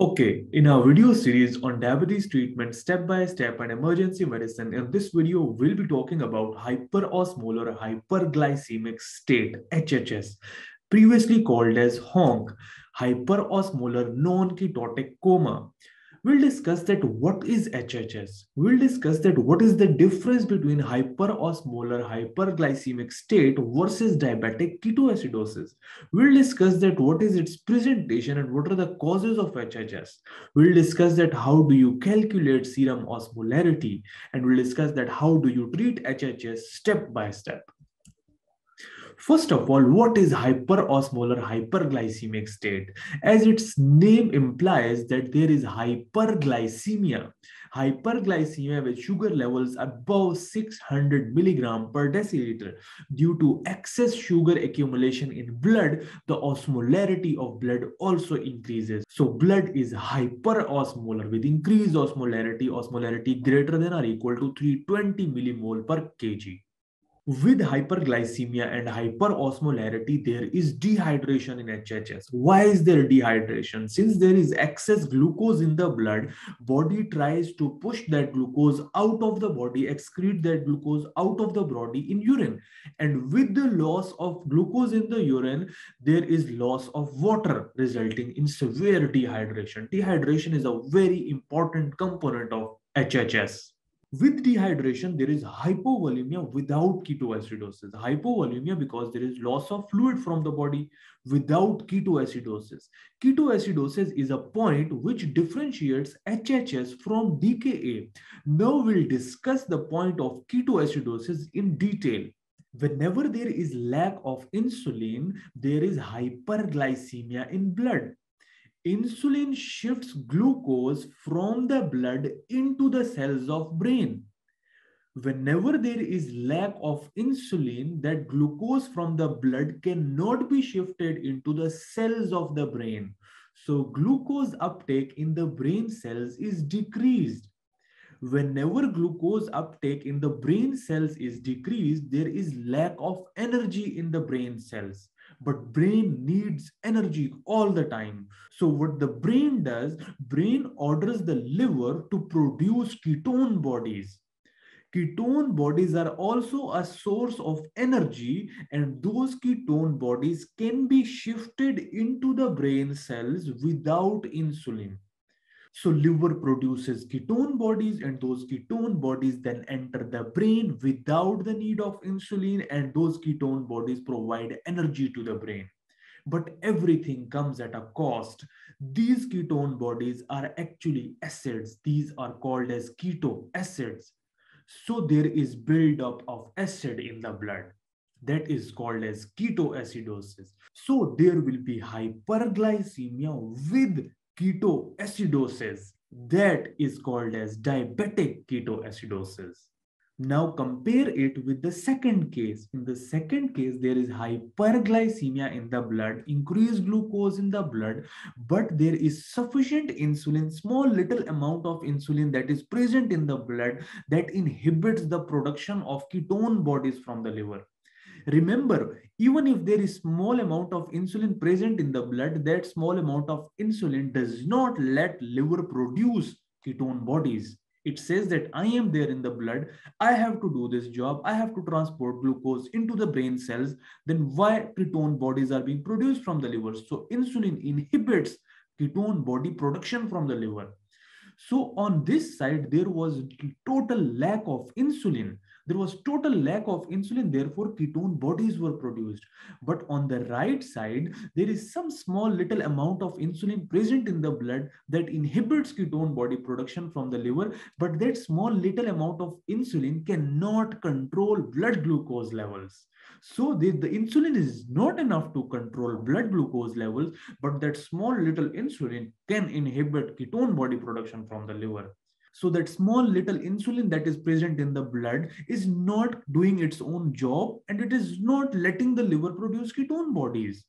Okay, in our video series on diabetes treatment step by step and emergency medicine, in this video, we'll be talking about hyperosmolar hyperglycemic state, HHS, previously called as HONK, hyperosmolar non-ketotic coma. We'll discuss that what is HHS. We'll discuss that what is the difference between hyperosmolar hyperglycemic state versus diabetic ketoacidosis. We'll discuss that what is its presentation and what are the causes of HHS. We'll discuss that how do you calculate serum osmolarity and we'll discuss that how do you treat HHS step by step. First of all, what is hyperosmolar hyperglycemic state? As its name implies that there is hyperglycemia. Hyperglycemia with sugar levels above 600 milligram per deciliter. Due to excess sugar accumulation in blood, the osmolarity of blood also increases. So blood is hyperosmolar with increased osmolarity, osmolarity greater than or equal to 320 millimole per kg with hyperglycemia and hyperosmolarity, there is dehydration in HHS. Why is there dehydration? Since there is excess glucose in the blood, body tries to push that glucose out of the body, excrete that glucose out of the body in urine. And with the loss of glucose in the urine, there is loss of water resulting in severe dehydration. Dehydration is a very important component of HHS. With dehydration, there is hypovolemia without ketoacidosis. Hypovolemia because there is loss of fluid from the body without ketoacidosis. Ketoacidosis is a point which differentiates HHS from DKA. Now we'll discuss the point of ketoacidosis in detail. Whenever there is lack of insulin, there is hyperglycemia in blood insulin shifts glucose from the blood into the cells of brain. Whenever there is lack of insulin, that glucose from the blood cannot be shifted into the cells of the brain. So glucose uptake in the brain cells is decreased. Whenever glucose uptake in the brain cells is decreased, there is lack of energy in the brain cells but brain needs energy all the time. So what the brain does brain orders the liver to produce ketone bodies. Ketone bodies are also a source of energy and those ketone bodies can be shifted into the brain cells without insulin so liver produces ketone bodies and those ketone bodies then enter the brain without the need of insulin and those ketone bodies provide energy to the brain. But everything comes at a cost. These ketone bodies are actually acids. These are called as keto acids. So there is buildup of acid in the blood that is called as ketoacidosis. So there will be hyperglycemia with ketoacidosis. That is called as diabetic ketoacidosis. Now compare it with the second case. In the second case, there is hyperglycemia in the blood, increased glucose in the blood, but there is sufficient insulin, small little amount of insulin that is present in the blood that inhibits the production of ketone bodies from the liver. Remember, even if there is small amount of insulin present in the blood, that small amount of insulin does not let liver produce ketone bodies. It says that I am there in the blood. I have to do this job. I have to transport glucose into the brain cells. Then why ketone bodies are being produced from the liver? So insulin inhibits ketone body production from the liver. So on this side, there was total lack of insulin there was total lack of insulin therefore ketone bodies were produced. But on the right side there is some small little amount of insulin present in the blood that inhibits ketone body production from the liver but that small little amount of insulin cannot control blood glucose levels. So the, the insulin is not enough to control blood glucose levels but that small little insulin can inhibit ketone body production from the liver so that small little insulin that is present in the blood is not doing its own job and it is not letting the liver produce ketone bodies.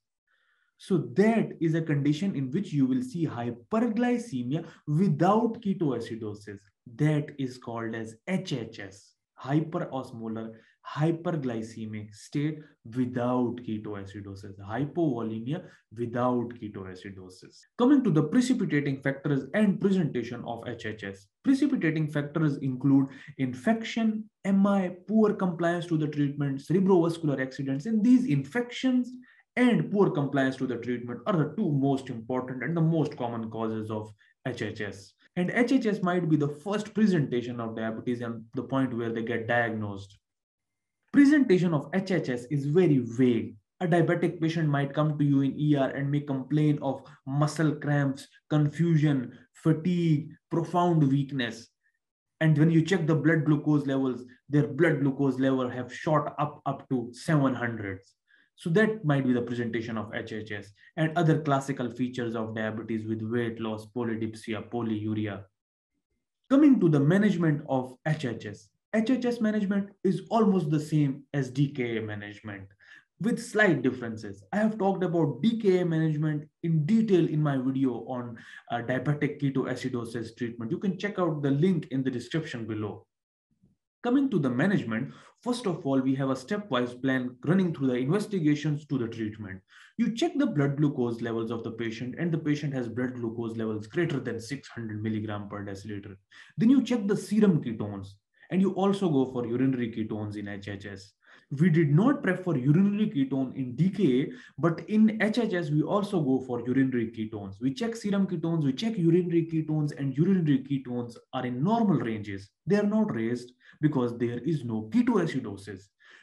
So that is a condition in which you will see hyperglycemia without ketoacidosis. That is called as HHS, hyperosmolar hyperglycemic state without ketoacidosis, hypovolemia without ketoacidosis. Coming to the precipitating factors and presentation of HHS. Precipitating factors include infection, MI, poor compliance to the treatment, cerebrovascular accidents. And these infections and poor compliance to the treatment are the two most important and the most common causes of HHS. And HHS might be the first presentation of diabetes and the point where they get diagnosed. Presentation of HHS is very vague. A diabetic patient might come to you in ER and may complain of muscle cramps, confusion, fatigue, profound weakness. And when you check the blood glucose levels, their blood glucose level have shot up up to 700s. So that might be the presentation of HHS and other classical features of diabetes with weight loss, polydipsia, polyuria. Coming to the management of HHS. HHS management is almost the same as DKA management with slight differences. I have talked about DKA management in detail in my video on uh, diabetic ketoacidosis treatment. You can check out the link in the description below. Coming to the management, first of all, we have a stepwise plan running through the investigations to the treatment. You check the blood glucose levels of the patient and the patient has blood glucose levels greater than 600 milligram per deciliter. Then you check the serum ketones and you also go for urinary ketones in HHS. We did not prefer urinary ketone in DKA, but in HHS, we also go for urinary ketones. We check serum ketones, we check urinary ketones, and urinary ketones are in normal ranges. They are not raised because there is no ketoacidosis.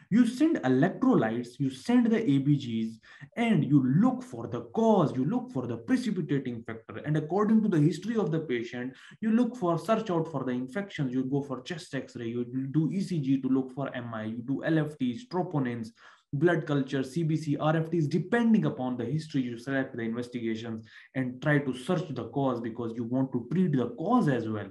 You send electrolytes, you send the ABGs, and you look for the cause, you look for the precipitating factor. And according to the history of the patient, you look for, search out for the infections, you go for chest x-ray, you do ECG to look for MI, you do LFTs, troponins, blood culture, CBC, RFTs, depending upon the history, you select the investigations and try to search the cause because you want to treat the cause as well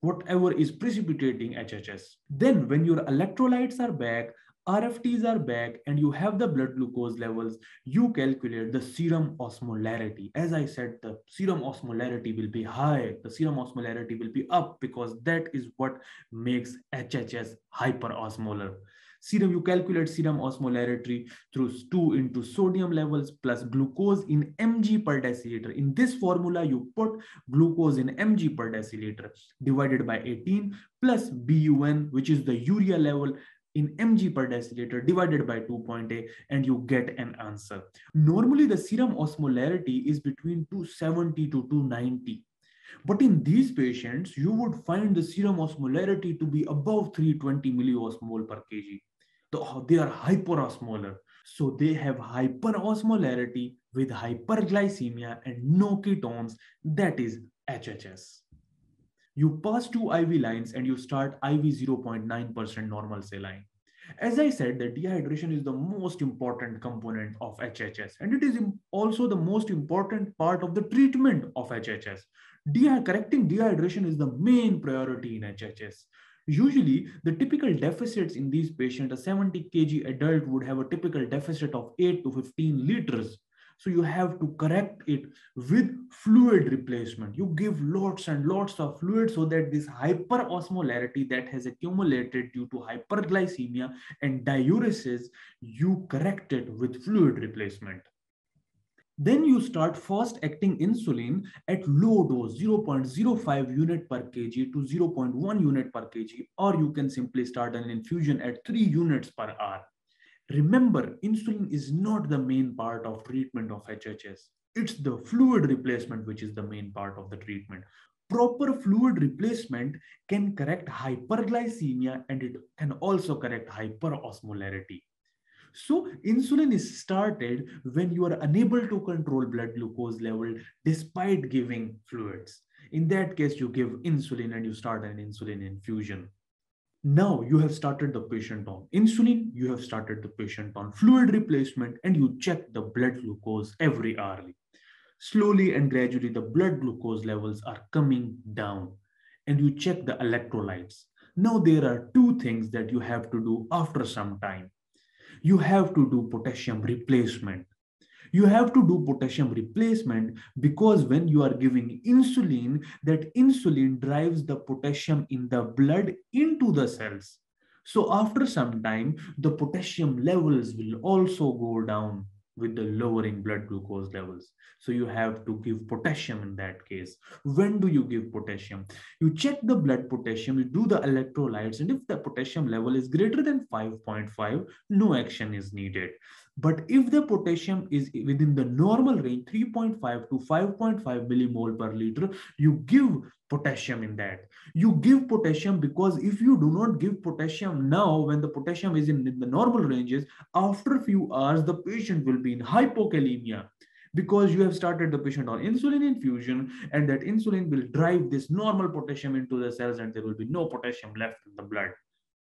whatever is precipitating HHS. Then when your electrolytes are back, RFTs are back and you have the blood glucose levels, you calculate the serum osmolarity. As I said, the serum osmolarity will be high, the serum osmolarity will be up because that is what makes HHS hyperosmolar. Serum, you calculate serum osmolarity through 2 into sodium levels plus glucose in mg per deciliter. In this formula, you put glucose in mg per deciliter divided by 18 plus BUN, which is the urea level in mg per deciliter divided by 2.8 and you get an answer. Normally the serum osmolarity is between 270 to 290. But in these patients, you would find the serum osmolarity to be above 320 milliosmol per kg. They are hyperosmolar. So they have hyperosmolarity with hyperglycemia and no ketones, that is HHS. You pass two IV lines and you start IV 0.9% normal saline. As I said, the dehydration is the most important component of HHS, and it is also the most important part of the treatment of HHS. De correcting dehydration is the main priority in HHS. Usually, the typical deficits in these patients, a 70 kg adult would have a typical deficit of 8 to 15 liters so you have to correct it with fluid replacement. You give lots and lots of fluid so that this hyperosmolarity that has accumulated due to hyperglycemia and diuresis, you correct it with fluid replacement. Then you start fast acting insulin at low dose 0.05 unit per kg to 0.1 unit per kg, or you can simply start an infusion at 3 units per hour. Remember, insulin is not the main part of treatment of HHS. It's the fluid replacement which is the main part of the treatment. Proper fluid replacement can correct hyperglycemia and it can also correct hyperosmolarity. So insulin is started when you are unable to control blood glucose level despite giving fluids. In that case, you give insulin and you start an insulin infusion. Now you have started the patient on insulin, you have started the patient on fluid replacement, and you check the blood glucose every hourly. Slowly and gradually, the blood glucose levels are coming down, and you check the electrolytes. Now, there are two things that you have to do after some time. You have to do potassium replacement you have to do potassium replacement because when you are giving insulin, that insulin drives the potassium in the blood into the cells. So after some time, the potassium levels will also go down with the lowering blood glucose levels. So you have to give potassium in that case. When do you give potassium? You check the blood potassium, you do the electrolytes, and if the potassium level is greater than 5.5, no action is needed. But if the potassium is within the normal range, 3.5 to 5.5 millimole per liter, you give potassium in that. You give potassium because if you do not give potassium now, when the potassium is in, the normal ranges, after a few hours, the patient will be in hypokalemia because you have started the patient on insulin infusion and that insulin will drive this normal potassium into the cells and there will be no potassium left in the blood.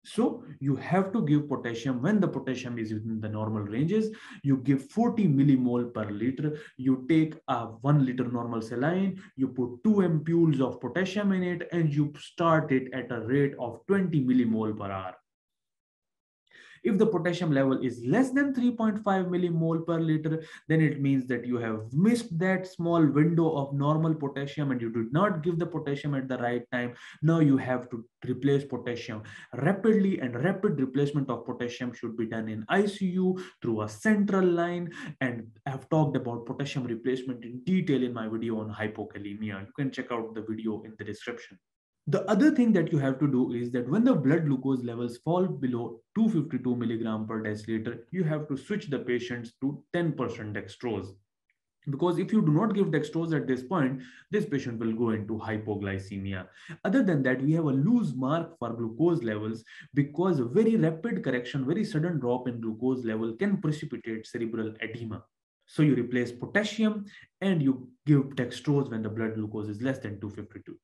So you have to give potassium when the potassium is within the normal ranges. You give 40 millimole per liter. You take a one liter normal saline, you put two ampules of potassium in it, and you start it at a rate of 20 millimole per hour. If the potassium level is less than 3.5 millimole per liter, then it means that you have missed that small window of normal potassium and you did not give the potassium at the right time. Now you have to replace potassium rapidly and rapid replacement of potassium should be done in ICU through a central line. And I've talked about potassium replacement in detail in my video on hypokalemia. You can check out the video in the description. The other thing that you have to do is that when the blood glucose levels fall below 252 milligram per deciliter, you have to switch the patients to 10% dextrose. Because if you do not give dextrose at this point, this patient will go into hypoglycemia. Other than that, we have a loose mark for glucose levels because a very rapid correction, very sudden drop in glucose level can precipitate cerebral edema. So you replace potassium and you give dextrose when the blood glucose is less than 252.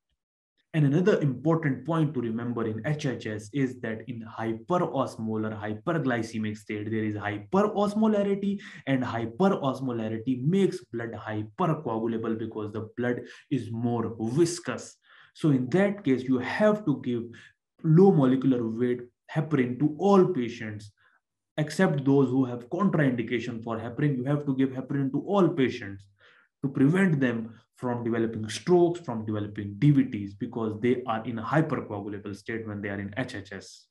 And another important point to remember in HHS is that in hyperosmolar hyperglycemic state, there is hyperosmolarity and hyperosmolarity makes blood hypercoagulable because the blood is more viscous. So in that case, you have to give low molecular weight heparin to all patients except those who have contraindication for heparin. You have to give heparin to all patients to prevent them from developing strokes, from developing DVTs, because they are in a hypercoagulable state when they are in HHS.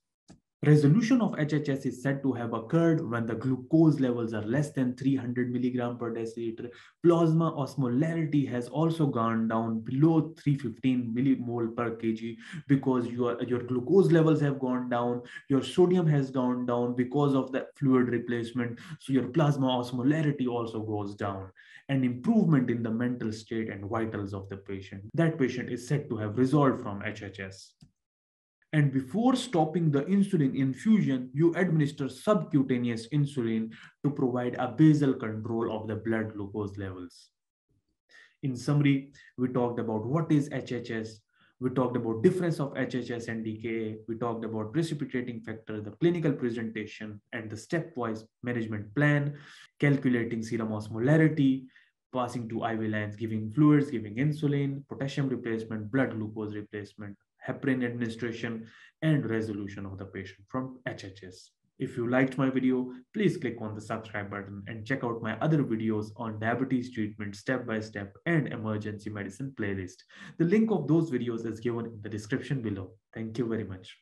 Resolution of HHS is said to have occurred when the glucose levels are less than 300 milligram per deciliter. Plasma osmolarity has also gone down below 315 millimole per kg because your, your glucose levels have gone down, your sodium has gone down because of the fluid replacement. So your plasma osmolarity also goes down. An improvement in the mental state and vitals of the patient. That patient is said to have resolved from HHS. And before stopping the insulin infusion, you administer subcutaneous insulin to provide a basal control of the blood glucose levels. In summary, we talked about what is HHS, we talked about difference of HHS and DKA. We talked about precipitating factor, the clinical presentation, and the stepwise management plan, calculating serum osmolarity, passing two IV lines, giving fluids, giving insulin, potassium replacement, blood glucose replacement, heparin administration, and resolution of the patient from HHS. If you liked my video, please click on the subscribe button and check out my other videos on diabetes treatment step by step and emergency medicine playlist. The link of those videos is given in the description below. Thank you very much.